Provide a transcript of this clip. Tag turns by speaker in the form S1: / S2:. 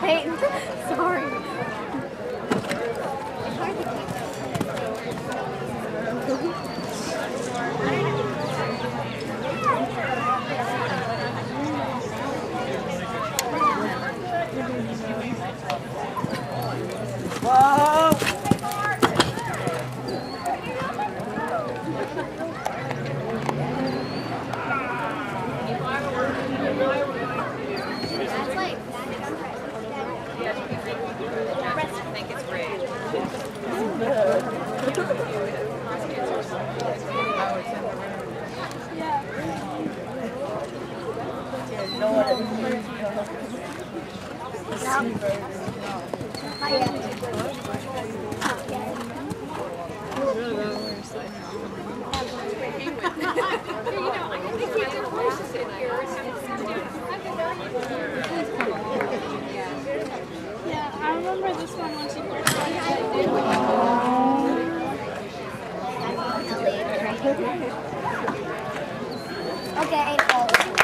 S1: Peyton, sorry.
S2: Yeah, I remember this one when she first started. Okay, eight.